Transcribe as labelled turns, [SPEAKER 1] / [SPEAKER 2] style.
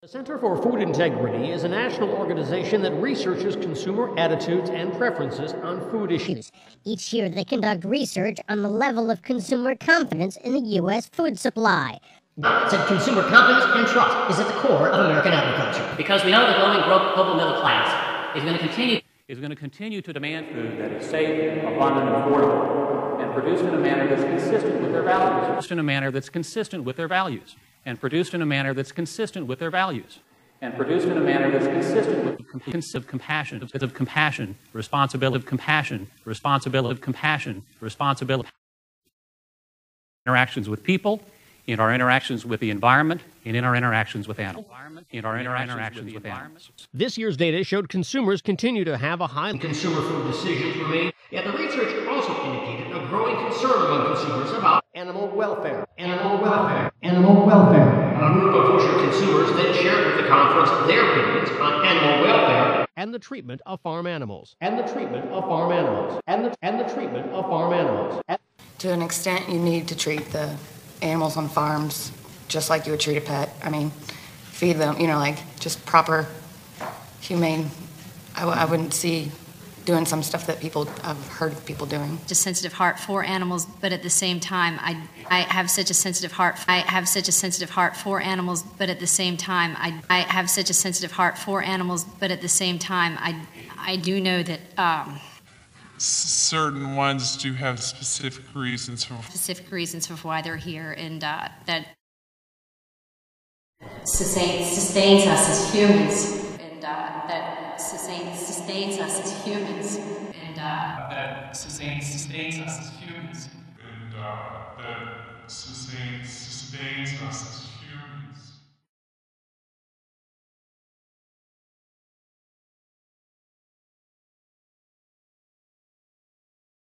[SPEAKER 1] The Center for Food Integrity is a national organization that researches consumer attitudes and preferences on food issues.
[SPEAKER 2] Each year, they conduct research on the level of consumer confidence in the U.S. food supply.
[SPEAKER 3] Said consumer confidence and trust is at the core of American agriculture.
[SPEAKER 4] Because we know the growing global middle class is going to continue
[SPEAKER 5] is going to continue to demand food that is safe, abundant, and affordable, and produced in a manner that's consistent with their values. Produced in a manner that's consistent with their values and produced in a manner that's consistent with their values, and produced in a manner that's consistent with of compassion, of compassion, responsibility of compassion, responsibility of compassion, responsibility. Interactions with people, in our interactions with the environment, and in our interactions with animals. In our interactions with animals.
[SPEAKER 1] This year's data showed consumers continue to have a high
[SPEAKER 3] consumer food decisions remain. Yet the research also indicated a growing concern among consumers about
[SPEAKER 1] animal welfare.
[SPEAKER 3] Animal welfare. Animal welfare. A group of Hoosier consumers then shared with the conference their opinions on animal welfare
[SPEAKER 1] and the treatment of farm animals. And the treatment of farm animals. And the and the treatment of farm animals. And
[SPEAKER 6] to an extent, you need to treat the animals on farms just like you would treat a pet. I mean, feed them, you know, like just proper, humane. I w- I wouldn't see doing some stuff that people I've heard people doing.
[SPEAKER 7] Just sensitive heart for animals, but at the same time, I I have such a sensitive heart. I have such a sensitive heart for animals, but at the same time, I I have such a sensitive heart for animals, but at the same time, I I do know that. Um,
[SPEAKER 8] certain ones do have specific reasons for
[SPEAKER 7] specific reasons for why they're here, and uh, that sustains, sustains us as humans, and uh, that sustains, sustains us as humans. And uh,
[SPEAKER 8] that sustains, sustains us as humans. And uh, that sustains, sustains us as humans.